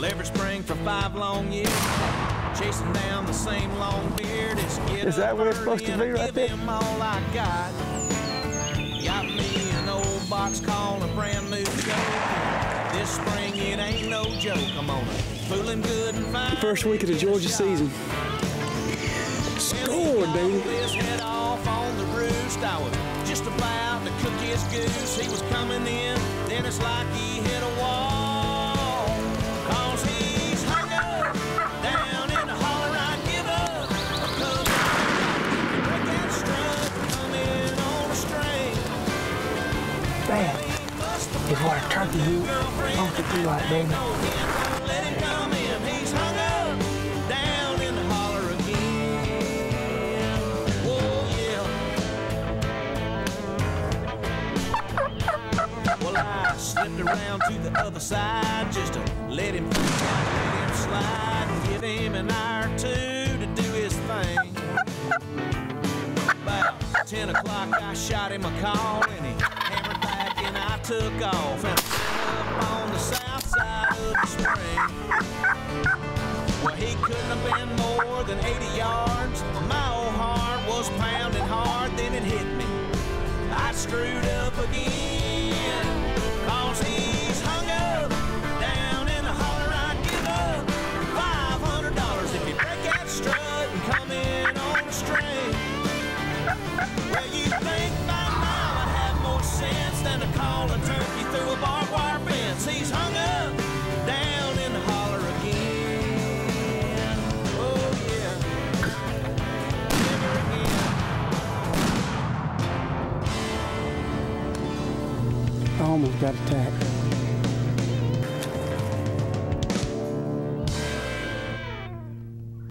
Well, every spring for five long years, chasing down the same long beard. It's get Is that where it's supposed to be right there? him all I got. Got me an old box call, a brand new Coke. This spring it ain't no joke. I'm gonna fool him good and fine. First week of the Georgia season. Score, dude. His head off on the roost. I was just about to cook his goose. He was coming in, then it's like he hit a wall. Have It's what a turkey do. Don't it be like, baby? Well, I slipped around to the other side just to let him, let him slide give him an hour or two to do his thing. About 10 o'clock, I shot him a call and he and I took off. And up on the south side of the spring. Well, he couldn't have been more than 80 yards. My old heart was pounding hard, then it hit me. I screwed than to call a turkey through a barbed wire fence. He's hung up down in the holler again. Oh, yeah. Never again. I almost got attacked.